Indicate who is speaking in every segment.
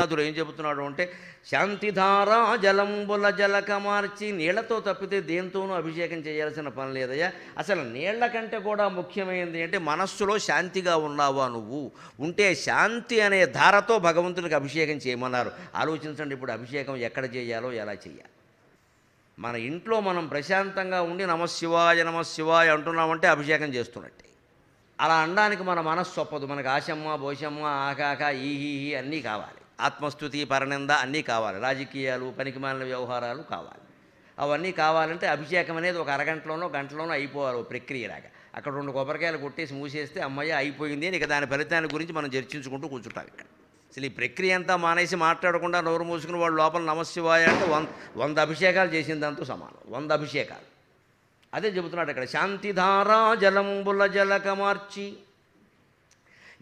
Speaker 1: గణనాథుడు ఏం చెబుతున్నాడు అంటే శాంతిధార జలంబుల జలక మార్చి నీళ్ళతో తప్పితే దేంతోనూ అభిషేకం చేయాల్సిన పని లేదయ్యా. అసలు నీళ్ళ కంటే కూడా ముఖ్యమైనది అంటే మనస్సులో శాంతిగా ఉన్నావా నువ్వు? ఉంటే శాంతి అనే ధారతో భగవంతునికి అభిషేకం చేయమన్నారు. ఆలోచించండి ఇప్పుడు అభిషేకం ఎక్కడ చేయాలో ఎలా చేయాలి? మన ఇంట్లో మనం ప్రశాంతంగా ఉండి నమశివాయ నమశివాయ అంటున్నామంటే అభిషేకం చేస్తున్నట్టే. అలా అనడానికి మన మనస్సు ఒప్పదు. మనకు ఆశమ్మ భోషమ్మ ఆకాక ఈ హీ హీ అన్నీ కావాలి. ఆత్మస్థుతి పరనింద అన్నీ కావాలి. రాజకీయాలు పనికిమాలిన వ్యవహారాలు కావాలి. అవన్నీ కావాలంటే అభిషేకం అనేది ఒక అరగంటలోనో గంటలోనో అయిపోవాలి ప్రక్రియ ప్రక్రియలాగా అక్కడ రెండు కొబ్బరికాయలు కొట్టేసి మూసేస్తే అమ్మయ్య అయిపోయింది అని ఇక దాని ఫలితాన్ని గురించి మనం చర్చించుకుంటూ కూర్చుంటాం ఇక్కడ. అసలు ఈ ప్రక్రియ అంతా మానేసి మాట్లాడకుండా నోరు మూసుకుని వాళ్ళు లోపల నమస్శివాయ అంటే వంద వంద అభిషేకాలు చేసిన దాంతో సమానం. వంద అభిషేకాలు. అదే చెబుతున్నాడు ఇక్కడ శాంతిధారా జలంబుల జలక మార్చి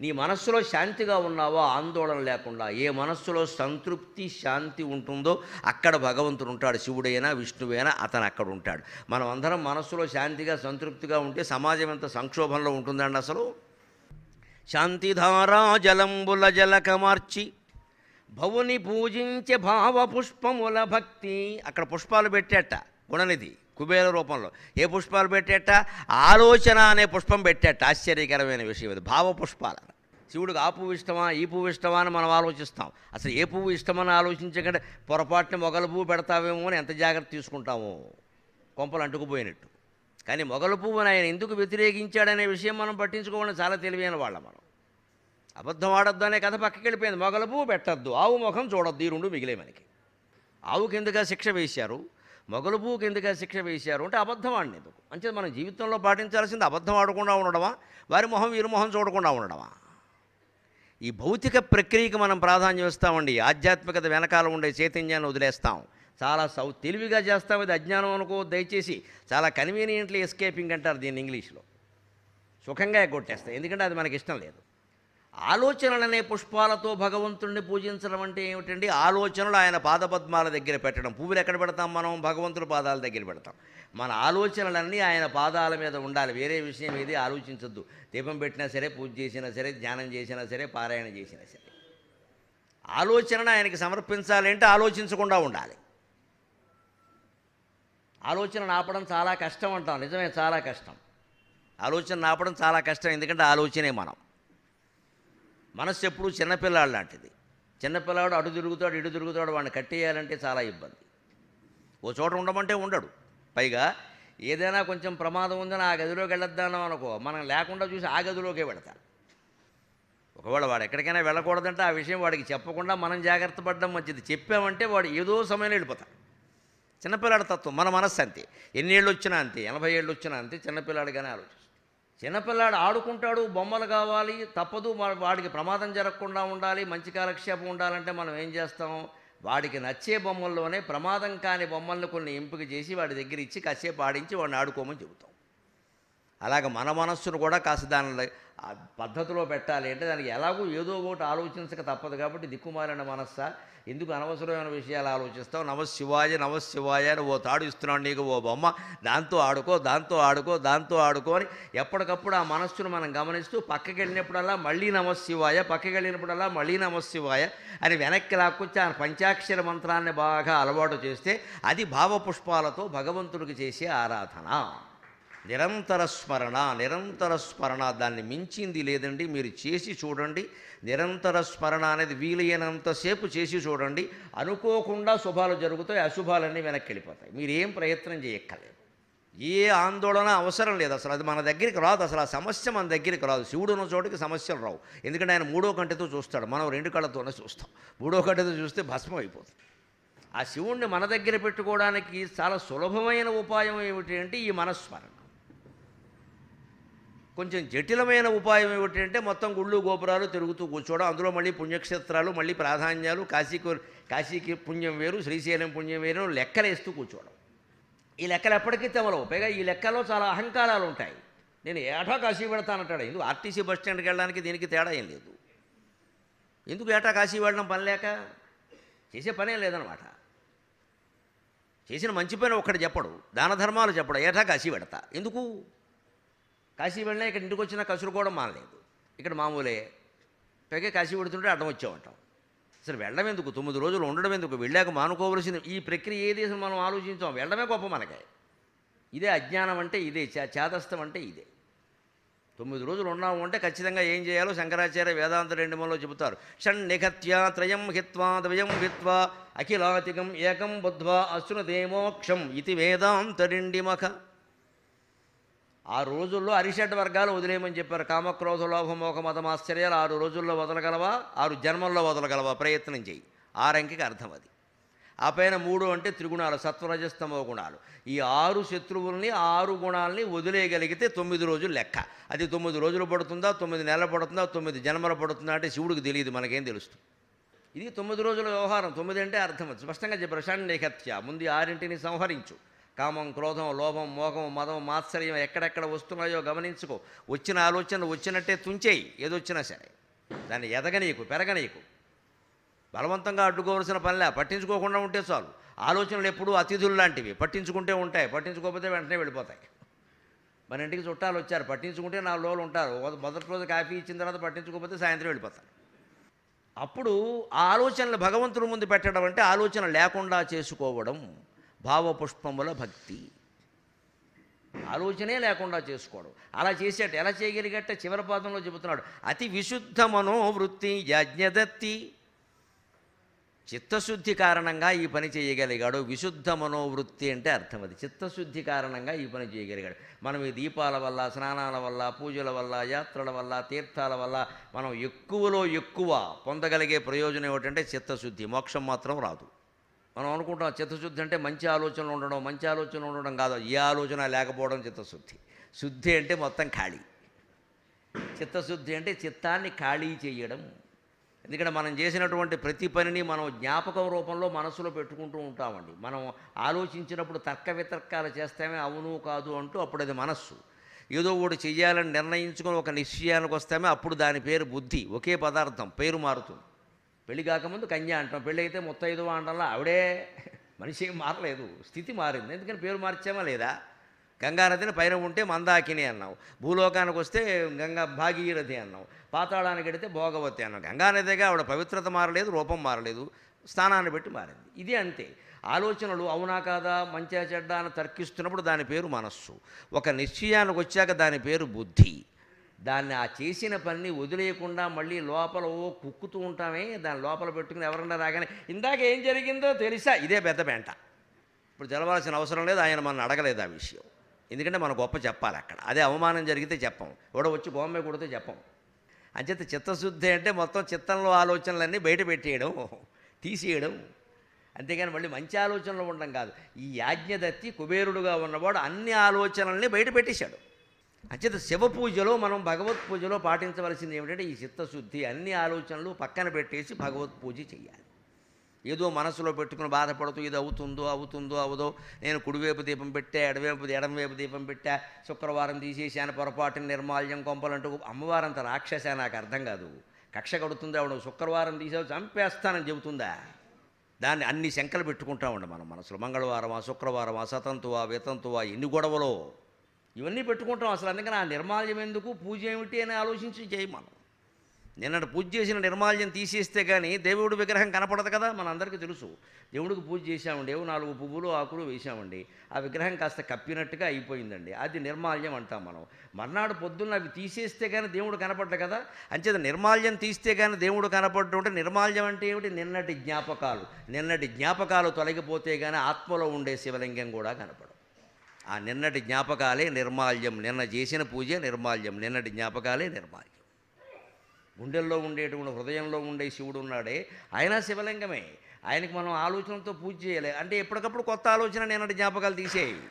Speaker 1: నీ మనస్సులో శాంతిగా ఉన్నావా ఆందోళన లేకుండా ఏ మనస్సులో సంతృప్తి శాంతి ఉంటుందో అక్కడ భగవంతుడు ఉంటాడు. శివుడైనా విష్ణువైనా అతను అక్కడ ఉంటాడు. మనం అందరం మనస్సులో శాంతిగా సంతృప్తిగా ఉంటే సమాజం ఎంత సంక్షోభంలో ఉంటుందండి అసలు? శాంతిధారా జలంబుల జలక మార్చి భవుని పూజించే భావ పుష్పముల భక్తి. అక్కడ పుష్పాలు పెట్టేట గుణనిధి కుబేర రూపంలో. ఏ పుష్పాలు పెట్టేట? ఆలోచన అనే పుష్పం పెట్టేట. ఆశ్చర్యకరమైన విషయం ఇది. భావ పుష్పాలు శివుడికి ఆ పువ్వు ఇష్టమా ఈ పువ్వు ఇష్టమా అని మనం ఆలోచిస్తాం. అసలు ఏ పువ్వు ఇష్టమని ఆలోచించకంటే పొరపాటున మొగల పువ్వు పెడతావేమో అని ఎంత జాగ్రత్త తీసుకుంటామో. కొంపలు అంటుకుపోయినట్టు. కానీ మొగల పువ్వుని ఆయన ఎందుకు వ్యతిరేకించాడనే విషయం మనం పట్టించుకోవడం చాలా తెలివైన వాళ్ళం మనం. అబద్ధం ఆడొద్దు అనే కథ పక్కకి వెళ్ళిపోయింది. మొగల పువ్వు పెట్టద్దు ఆవు ముఖం చూడొద్దు ఈ రెండు మిగిలే మనకి. ఆవుకి ఎందుగా శిక్ష వేశారు? మొగలు పువ్వుకి ఎందుగా శిక్ష వేశారు? అంటే అబద్ధం ఆడినందుకు? అంటే మనం జీవితంలో పాటించాల్సింది అబద్ధం ఆడకుండా ఉండడమా? వారి మొహం వీరి మొహం చూడకుండా ఉండడమా? ఈ భౌతిక ప్రక్రియకి మనం ప్రాధాన్యం ఇస్తామండి. ఆధ్యాత్మికత వెనకాల ఉండే చైతన్యాన్ని వదిలేస్తాం. చాలా సౌ తెలివిగా చేస్తాం. ఇది అజ్ఞానం అనుకో దయచేసి చాలా కన్వీనియంట్లీ ఎస్కేపింగ్ అంటారు దీన్ని ఇంగ్లీష్లో. సుఖంగా ఎగ్గొట్టేస్తాయి. ఎందుకంటే అది మనకి ఇష్టం లేదు. ఆలోచనలనే పుష్పాలతో భగవంతుడిని పూజించడం అంటే ఏమిటండి? ఆలోచనలు ఆయన పాదపద్మాల దగ్గర పెట్టడం. పువ్వులు ఎక్కడ పెడతాం మనం? భగవంతుడి పాదాల దగ్గర పెడతాం. మన ఆలోచనలన్నీ ఆయన పాదాల మీద ఉండాలి. వేరే విషయం ఏది ఆలోచించద్దు. దీపం పెట్టినా సరే పూజ చేసినా సరే ధ్యానం చేసినా సరే పారాయణ చేసినా సరే. ఆలోచనను ఆయనకి సమర్పించాలి అంటే ఆలోచించకుండా ఉండాలి. ఆలోచన ఆపడం చాలా కష్టం అంటాం. నిజమే చాలా కష్టం. ఆలోచన ఆపడం చాలా కష్టం. ఎందుకంటే ఆలోచనే మనం. మనస్సు ఎప్పుడు చిన్నపిల్లాడు లాంటిది. చిన్నపిల్లాడు అటు తిరుగుతాడు ఇటు తిరుగుతాడు వాడిని కట్టేయాలంటే చాలా ఇబ్బంది. ఓ చోట ఉండమంటే ఉండడు. పైగా ఏదైనా కొంచెం ప్రమాదం ఉందని ఆ గదిలోకి వెళ్ళొద్దాను అనుకో మనం లేకుండా చూసి ఆ గదిలోకే వెళతాడు ఒకవేళ వాడు ఎక్కడికైనా వెళ్ళకూడదంటే ఆ విషయం వాడికి చెప్పకుండా మనం జాగ్రత్త పడడం మంచిది. చెప్పామంటే వాడు ఏదో సమయంలో వెళ్ళిపోతాడు చిన్నపిల్లాడి తత్వం మన మనస్సు అంతే. ఎన్ని ఏళ్ళు వచ్చినా అంతే ఎనభై ఏళ్ళు వచ్చినా అంతే చిన్నపిల్లాడిగానే ఆలోచన. చిన్నపిల్లాడు ఆడుకుంటాడు బొమ్మలు కావాలి తప్పదు వాడికి ప్రమాదం జరగకుండా ఉండాలి మంచి కాలక్షేపం ఉండాలంటే మనం ఏం చేస్తాం? వాడికి నచ్చే బొమ్మల్లోనే ప్రమాదం కాని బొమ్మలను కొన్ని ఎంపిక చేసి వాడి దగ్గర ఇచ్చి కాసేపు ఆడించి వాడిని ఆడుకోమని చెబుతాం. అలాగ మన మనస్సును కూడా కాస్త దాని పద్ధతిలో పెట్టాలి. అంటే దానికి ఎలాగో ఏదో ఒకటి ఆలోచించక తప్పదు కాబట్టి దిక్కుమాలిన మనస్స? ఎందుకు అనవసరమైన విషయాలు ఆలోచిస్తావు? నమశివాయ నమశివాయ అని ఓ తాడు ఇస్తున్నాడు నీకు ఓ బొమ్మ. దాంతో ఆడుకో దాంతో ఆడుకో దాంతో ఆడుకో అని ఎప్పటికప్పుడు ఆ మనస్సును మనం గమనిస్తూ పక్కకి వెళ్ళినప్పుడల్లా మళ్ళీ నమశివాయ పక్కకి వెళ్ళినప్పుడల్లా మళ్ళీ నమశివాయ అని వెనక్కి లాక్కొచ్చి ఆ పంచాక్షర మంత్రాన్ని బాగా అలవాటు చేస్తే అది భావపుష్పాలతో భగవంతుడికి చేసే ఆరాధన. నిరంతర స్మరణ నిరంతర స్మరణ దాన్ని మించింది లేదండి. మీరు చేసి చూడండి. నిరంతర స్మరణ అనేది వీలైనంతసేపు చేసి చూడండి. అనుకోకుండా శుభాలు జరుగుతాయి అశుభాలన్నీ వెనక్కి వెళ్ళిపోతాయి. మీరు ఏం ప్రయత్నం చేయక్కర్లేదు. ఏ ఆందోళన అవసరం లేదు అసలు. అది మన దగ్గరికి రాదు. అసలు ఆ సమస్య మన దగ్గరికి రాదు. శివుడు ఉన్న చోటికి సమస్యలు రావు. ఎందుకంటే ఆయన మూడో కంటితో చూస్తాడు. మనం రెండు కళ్ళతోనే చూస్తాం. మూడో కంటితో చూస్తే భస్మం అయిపోతుంది. ఆ శివుణ్ణి మన దగ్గర పెట్టుకోవడానికి చాలా సులభమైన ఉపాయం ఏమిటి అంటే ఈ మనస్మరణ. కొంచెం జటిలమైన ఉపాయం ఏమిటంటే మొత్తం గుళ్ళు గోపురాలు తిరుగుతూ కూర్చోవడం. అందులో మళ్ళీ పుణ్యక్షేత్రాలు మళ్ళీ ప్రాధాన్యాలు కాశీకి కాశీకి పుణ్యం వేరు శ్రీశైలం పుణ్యం వేరు లెక్కలేస్తూ కూర్చోవడం. ఈ లెక్కలు ఎప్పటికీ తెమలవు. పైగా ఈ లెక్కలో చాలా అహంకారాలు ఉంటాయి. నేను ఏటా కాశీ పెడతానంటాడు ఎందుకు? ఆర్టీసీ బస్ స్టాండ్కి వెళ్ళడానికి దీనికి తేడా ఏం లేదు. ఎందుకు ఏటా కాశీ వెళ్ళడం పని లేక? చేసే పనే లేదనమాట చేసిన మంచి పని ఒక్కడు చెప్పడు. దాన ధర్మాలు చెప్పడు. ఏటా కాశీ పెడతా ఎందుకు? కాశీ వెళ్ళినా ఇక్కడ ఇంటికి వచ్చినా కూడా మానలేదు. ఇక్కడ మామూలే. పైగా కాశీ పెడుతుంటే అడ్డం వచ్చామంటాం. అసలు వెళ్ళడం ఎందుకు? తొమ్మిది రోజులు ఉండడం ఎందుకు? వెళ్ళాక మానుకోవలసింది. ఈ ప్రక్రియ ఏది అసలు మనం ఆలోచించాం? వెళ్ళడమే గొప్ప మనకి. ఇదే అజ్ఞానం అంటే ఇదే. చే- చేతస్థం అంటే ఇదే. తొమ్మిది రోజులు ఉన్నాము అంటే ఖచ్చితంగా ఏం చేయాలో శంకరాచార్య వేదాంత రెండుమలో చెబుతారు. షణ్ నిఘత్య త్రయం హిత్వా ద్వయం హిత్వా అఖిలాతికం ఏకం బుద్ధ్వా అశ్రుతే ఇది వేదాంత రెండిమఖ. ఆ రోజుల్లో అరిషడ్ వర్గాలు వదిలేయమని చెప్పారు. కామక్రోధ మతం మతమాశ్చర్యాలు ఆరు రోజుల్లో వదలగలవా? ఆరు జన్మల్లో వదలగలవా? ప్రయత్నం చేయి ఆరంకికి అర్థం అది. ఆ పైన మూడు అంటే త్రిగుణాలు సత్వరజస్తమో గుణాలు. ఈ ఆరు శత్రువుల్ని ఆరు గుణాలని వదిలేయగలిగితే తొమ్మిది రోజులు లెక్క. అది తొమ్మిది రోజులు పడుతుందా? తొమ్మిది నెలలు పడుతుందా? తొమ్మిది జన్మలు పడుతుందా అంటే శివుడికి తెలియదు మనకేం తెలుస్తుంది? ఇది తొమ్మిది రోజుల వ్యవహారం. తొమ్మిది అంటే అర్థం అది. స్పష్టంగా చెప్పారు. షణ్యహత్య ముందు ఆరింటిని సంహరించు. కామం క్రోధం లోభం మోహం మదం మాత్సర్యం ఎక్కడెక్కడ వస్తున్నాయో గమనించుకో. వచ్చిన ఆలోచన వచ్చినట్టే తుంచేయి. ఏదొచ్చినా సరే. దాన్ని ఎదగనీయకు పెరగనీయకు. బలవంతంగా అడ్డుకోవాల్సిన పనిలే. పట్టించుకోకుండా ఉంటే చాలు. ఆలోచనలు ఎప్పుడూ అతిథులు లాంటివి. పట్టించుకుంటే ఉంటాయి. పట్టించుకోకపోతే వెంటనే వెళ్ళిపోతాయి. మన ఇంటికి చుట్టాలు వచ్చారు. పట్టించుకుంటే నాలుగు రోజులు ఉంటారు. మొదటి రోజు కాఫీ ఇచ్చిన తర్వాత పట్టించుకోకపోతే సాయంత్రం వెళ్ళిపోతారు. అప్పుడు ఆ ఆలోచనలు భగవంతుని ముందు పెట్టడం అంటే ఆలోచన లేకుండా చేసుకోవడం. భావపుష్పముల భక్తి. ఆలోచనే లేకుండా చేసుకోవడం అలా చేసేట ఎలా చేయగలిగట్టే చివరి పాదంలో చెబుతున్నాడు అతి విశుద్ధ మనోవృత్తి యజ్ఞదత్తి. చిత్తశుద్ధి కారణంగా ఈ పని చేయగలిగాడు విశుద్ధ మనోవృత్తి అంటే అర్థం అది. చిత్తశుద్ధి కారణంగా ఈ పని చేయగలిగాడు. మనం ఈ దీపాల వల్ల స్నానాల వల్ల పూజల వల్ల యాత్రల వల్ల తీర్థాల వల్ల మనం ఎక్కువలో ఎక్కువ పొందగలిగే ప్రయోజనం ఏమిటంటే చిత్తశుద్ధి. మోక్షం మాత్రం రాదు. మనం అనుకుంటాం చిత్తశుద్ధి అంటే మంచి ఆలోచనలు ఉండడం మంచి ఆలోచనలు ఉండడం కాదు. ఏ ఆలోచన లేకపోవడం చిత్తశుద్ధి. శుద్ధి అంటే మొత్తం ఖాళీ. చిత్తశుద్ధి అంటే చిత్తాన్ని ఖాళీ చేయడం. ఎందుకంటే మనం చేసినటువంటి ప్రతి పనిని మనం జ్ఞాపకం రూపంలో మనసులో పెట్టుకుంటూ ఉంటామండి. మనం ఆలోచించినప్పుడు తర్క వితర్కాలు చేస్తామే అవును కాదు అంటూ అప్పుడు అది మనస్సు. ఏదో ఒకటి చేయాలని నిర్ణయించుకొని ఒక నిశ్చయానికి వస్తామే అప్పుడు దాని పేరు బుద్ధి. ఒకే పదార్థం పేరు మారుతుంది. పెళ్ళి కాకముందు కన్య అంటాం. పెళ్ళి అయితే ముత్తైదు అంటంలో? ఆవిడే మనిషి మారలేదు. స్థితి మారింది. ఎందుకని పేరు మార్చామా లేదా? గంగానదిని పైన ఉంటే మందాకిని అన్నావు. భూలోకానికి వస్తే గంగా భాగీరథి అన్నావు. పాతాళానికి వెడితే భోగవతి అన్నావు. గంగానదిగా ఆవిడ పవిత్రత మారలేదు రూపం మారలేదు స్థానాన్ని బట్టి మారింది. ఇది అంతే. ఆలోచనలు అవునా కాదా? మంచిగా చెడ్డా అని తర్కిస్తున్నప్పుడు దాని పేరు మనస్సు. ఒక నిశ్చయానికి వచ్చాక దాని పేరు బుద్ధి. దాన్ని ఆ చేసిన పనిని వదిలేయకుండా మళ్ళీ లోపల ఓ కుక్కుతూ ఉంటామే దాని లోపల పెట్టుకుని ఎవరన్నా రాగానే ఇందాక ఏం జరిగిందో తెలుసా? ఇదే పెద్ద పెంట ఇప్పుడు తెలవాల్సిన అవసరం లేదు ఆయన మనం అడగలేదు ఆ విషయం. ఎందుకంటే మన గొప్ప చెప్పాలి అక్కడ. అదే అవమానం జరిగితే చెప్పం. ఎవడో వచ్చి గోమే కొడితే చెప్పం. అంచేత చిత్తశుద్ధి అంటే మొత్తం చిత్తంలో ఆలోచనలన్నీ బయట పెట్టేయడం తీసేయడం. అంతేగాని మళ్ళీ మంచి ఆలోచనలు ఉండడం కాదు. ఈ యాజ్ఞదత్తి కుబేరుడుగా ఉన్నవాడు అన్ని ఆలోచనల్ని బయట పెట్టేశాడు. అంచేత శివ పూజలో మనం భగవత్ పూజలో పాటించవలసింది ఏమిటంటే ఈ చిత్తశుద్ధి అన్ని ఆలోచనలు పక్కన పెట్టేసి భగవత్ పూజ చేయాలి ఏదో మనసులో పెట్టుకుని బాధపడుతూ ఇది అవుతుందో అవుతుందో అవదో నేను కుడివైపు దీపం పెట్టా ఎడవైపు ఎడమవైపు దీపం పెట్టా శుక్రవారం తీసేసాను పొరపాటున నిర్మాల్యం కొంపలంటూ అమ్మవారంత రాక్షస నాకు అర్థం కాదు. కక్ష కడుతుందా ఆవిడ శుక్రవారం తీసావు చంపేస్తానని చెబుతుందా? దాన్ని అన్ని శంకలు పెట్టుకుంటా ఉండే మనం మనసులో. మంగళవారమా శుక్రవారమా సతంతువా వితంతువా ఎన్ని గొడవలో ఇవన్నీ పెట్టుకుంటాం అసలు. అందుకని ఆ నిర్మాల్యం ఎందుకు? పూజ ఏమిటి అని ఆలోచించి చేయి మనం. నిన్నటి పూజ చేసిన నిర్మాల్యం తీసేస్తే కానీ దేవుడి విగ్రహం కనపడదు కదా? మనందరికీ తెలుసు. దేవుడికి పూజ చేశామండి. ఏవో నాలుగు పువ్వులు ఆకులు వేసామండి ఆ విగ్రహం కాస్త కప్పినట్టుగా అయిపోయిందండి. అది నిర్మాల్యం అంటాం మనం. మర్నాడు పొద్దున్న అవి తీసేస్తే కానీ దేవుడు కనపడ్డు కదా? అంచేత నిర్మాల్యం తీస్తే కానీ దేవుడు కనపడ్డు అంటే నిర్మాల్యం అంటే ఏమిటి? నిన్నటి జ్ఞాపకాలు. నిన్నటి జ్ఞాపకాలు తొలగిపోతే కానీ ఆత్మలో ఉండే శివలింగం కూడా కనపడదు. ఆ నిన్నటి జ్ఞాపకాలే నిర్మాల్యం. నిన్న చేసిన పూజ నిర్మాల్యం. నిన్నటి జ్ఞాపకాలే నిర్మాల్యం. గుండెల్లో ఉండేటువంటి హృదయంలో ఉండే శివుడు ఉన్నాడే. ఆయన శివలింగమే. ఆయనకి మనం ఆలోచనతో పూజ చేయాలి. అంటే ఎప్పటికప్పుడు కొత్త ఆలోచన నిన్నటి జ్ఞాపకాలు తీసేయి.